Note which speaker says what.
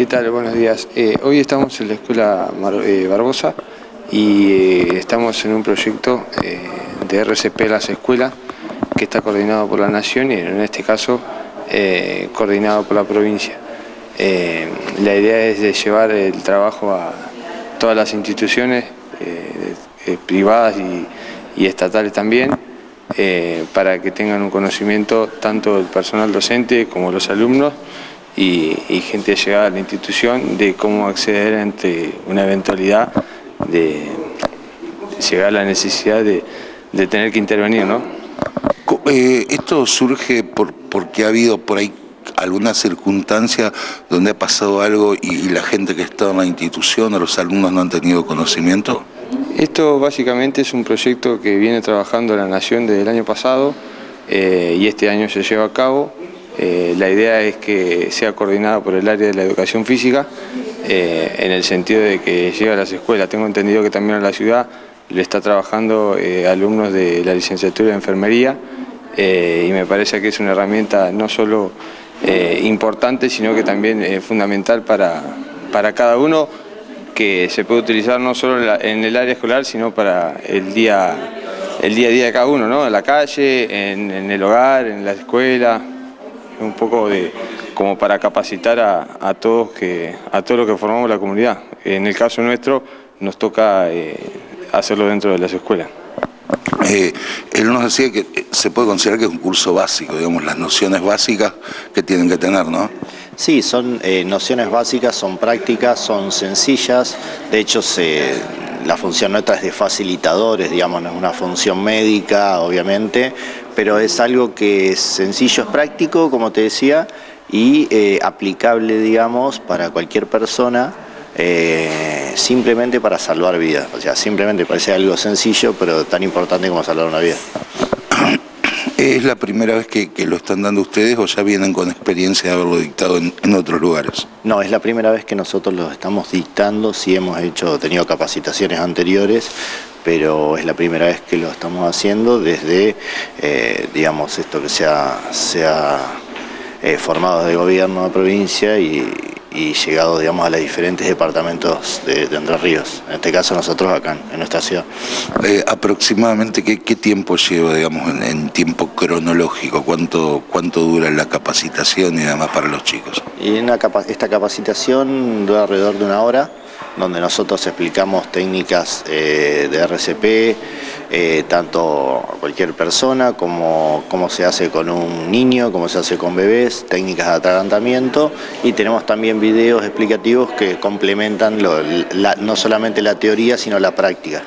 Speaker 1: ¿Qué tal? Buenos días. Eh, hoy estamos en la Escuela eh, Barbosa y eh, estamos en un proyecto de RCP Las Escuelas que está coordinado por la Nación y en este caso coordinado por la provincia. la idea es de llevar el trabajo a todas las instituciones privadas y, estatales también para que tengan un conocimiento tanto el personal docente como los alumnos y, gente llegada a la institución de cómo acceder ante una eventualidad de llegar a la necesidad de, tener que intervenir, ¿no?
Speaker 2: Eh, esto surge por, porque ha habido por ahí alguna circunstancia donde ha pasado algo y, la gente que está en la institución o los alumnos no han tenido conocimiento?
Speaker 1: Esto básicamente es un proyecto que viene trabajando la Nación desde el año pasado eh, y este año se lleva a cabo eh, la idea es que sea coordinada por el área de la educación física, eh, en el sentido de que llegue a las escuelas. Tengo entendido que también a la ciudad le está trabajando eh, alumnos de la licenciatura de enfermería y me parece que es una herramienta no solo importante, sino que también fundamental para, para cada uno que se puede utilizar no solo en, el área escolar, sino para el día, el día a día de cada uno, ¿no? en la calle, en el hogar, en la escuela un poco de como para capacitar a, todos que a todos los que formamos la comunidad. En el caso nuestro nos toca eh, hacerlo dentro de las escuelas.
Speaker 2: Eh, él nos decía que eh, se puede considerar que es un curso básico, digamos, las nociones básicas que tienen que tener, ¿no?
Speaker 3: Sí, son nociones básicas, son prácticas, son sencillas, de hecho se, la función nuestra es de facilitadores, digamos, no es una función médica, obviamente, pero es algo que es sencillo, es práctico, como te decía, y eh, aplicable, digamos, para cualquier persona, eh, simplemente para salvar vidas. O sea, simplemente parece algo sencillo, pero tan importante como salvar una vida.
Speaker 2: ¿Es la primera vez que, lo están dando ustedes o ya vienen con experiencia de haberlo dictado en, otros lugares?
Speaker 3: No, es la primera vez que nosotros lo estamos dictando, sí hemos hecho, tenido capacitaciones anteriores, pero es la primera vez que lo estamos haciendo desde, eh, digamos, esto que se ha, eh, formado de gobierno de provincia y, llegado, digamos, a los diferentes departamentos de, Entre Ríos. En este caso nosotros acá, en nuestra ciudad.
Speaker 2: Eh, aproximadamente, ¿qué, tiempo lleva, digamos, en, tiempo cronológico? ¿Cuánto, ¿Cuánto dura la capacitación y además para los chicos?
Speaker 3: Y esta capacitación dura alrededor de una hora donde nosotros explicamos técnicas eh, de RCP, eh, tanto a cualquier persona como cómo se hace con un niño, cómo se hace con bebés, técnicas de atragantamiento y tenemos también videos explicativos que complementan no solamente la teoría sino la práctica.